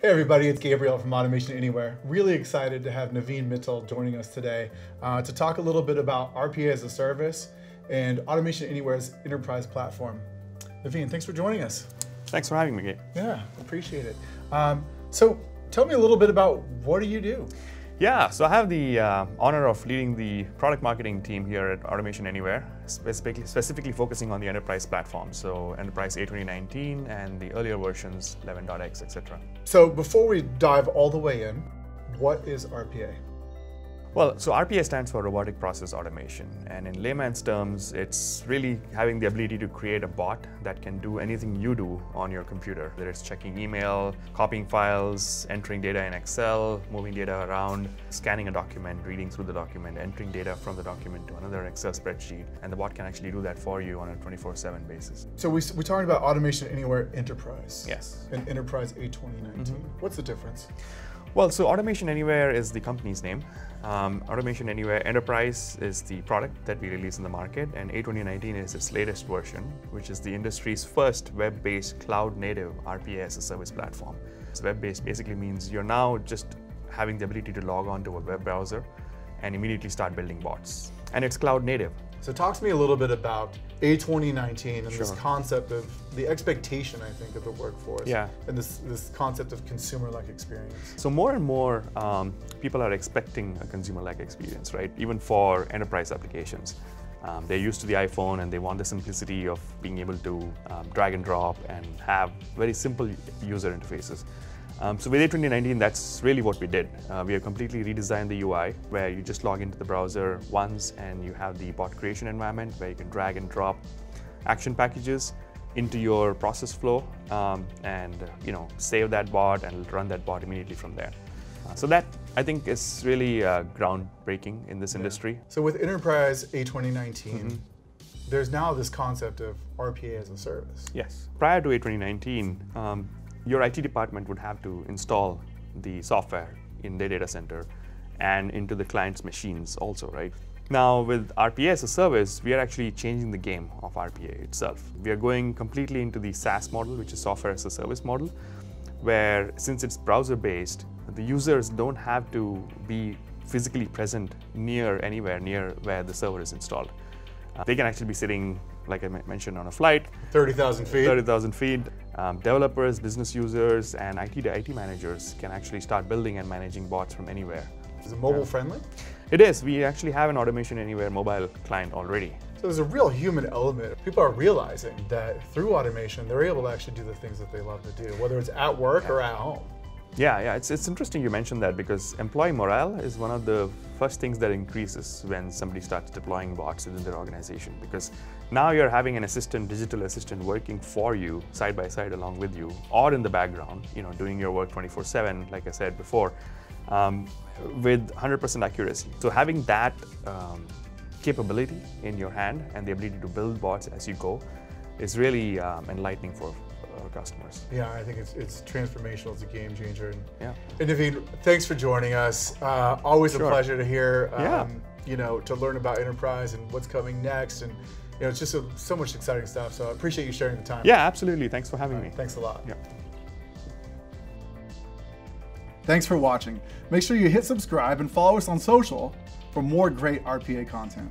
Hey everybody, it's Gabriel from Automation Anywhere. Really excited to have Navin Mittal joining us today uh, to talk a little bit about RPA as a service and Automation Anywhere's enterprise platform. Navin, thanks for joining us. Thanks for having me, Gabe. Yeah, appreciate it. Um, so tell me a little bit about what do you do? Yeah, so I have the uh, honor of leading the product marketing team here at Automation Anywhere, specifically, specifically focusing on the enterprise platform, so Enterprise A2019 and the earlier versions, 11.x, etc. So before we dive all the way in, what is RPA? Well, so RPA stands for Robotic Process Automation, and in layman's terms, it's really having the ability to create a bot that can do anything you do on your computer, whether it's checking email, copying files, entering data in Excel, moving data around, scanning a document, reading through the document, entering data from the document to another Excel spreadsheet, and the bot can actually do that for you on a 24/7 basis. So we, we talked about Automation Anywhere Enterprise. Yes. And Enterprise A2019. Mm-hmm. What's the difference? Well, so Automation Anywhere is the company's name. Um, Automation Anywhere Enterprise is the product that we release in the market, and A2019 is its latest version, which is the industry's first web-based cloud-native RPA as a service platform. So web-based basically means you're now just having the ability to log on to a web browser and immediately start building bots. And it's cloud-native, So talk to me a little bit about A2019 and this concept of the expectation, I think, of the workforce. Yeah. And this, this concept of consumer-like experience. So more and more um, people are expecting a consumer-like experience, right? Even for enterprise applications. Um, they're used to the iPhone and they want the simplicity of being able to um, drag and drop and have very simple user interfaces. Um, so with A2019, that's really what we did. Uh, we have completely redesigned the UI where you just log into the browser once and you have the bot creation environment where you can drag and drop action packages into your process flow um, and you know save that bot and run that bot immediately from there. Uh, so that I think is really uh, groundbreaking in this industry. So with Enterprise A2019, Mm-hmm. there's now this concept of RPA as a service. Yes. Prior to A2019, um, your IT department would have to install the software in their data center and into the client's machines also, right? Now with RPA as a service, we are actually changing the game of RPA itself. We are going completely into the SaaS model, which is software as a service model, where since it's browser based, the users don't have to be physically present near anywhere near where the server is installed. Uh, they can actually be sitting, like I mentioned, on a flight, 30,000 feet. 30,000 feet. Um, developers, business users, and IT to IT managers can actually start building and managing bots from anywhere. Is it mobile friendly? It is. We actually have an Automation Anywhere mobile client already. So there's a real human element. People are realizing that through automation, they're able to actually do the things that they love to do, whether it's at work or at home. Yeah, yeah, it's, it's interesting you mentioned that because employee morale is one of the first things that increases when somebody starts deploying bots within their organization because now you're having an assistant, digital assistant working for you side by side along with you or in the background, you know, doing your work 24/7, like I said before, um, with 100% accuracy. So having that um, capability in your hand and the ability to build bots as you go is really um, enlightening for our customers. Yeah, I think it's, it's transformational. It's a game changer. And, Yeah. and Navin, thanks for joining us. Uh, always a pleasure to hear, um, Yeah. you know, to learn about enterprise and what's coming next. And, you know, it's just a, so much exciting stuff. So I appreciate you sharing the time. Yeah, absolutely. Thanks for having me. Thanks a lot. Yeah. Thanks for watching. Make sure you hit subscribe and follow us on social for more great RPA content.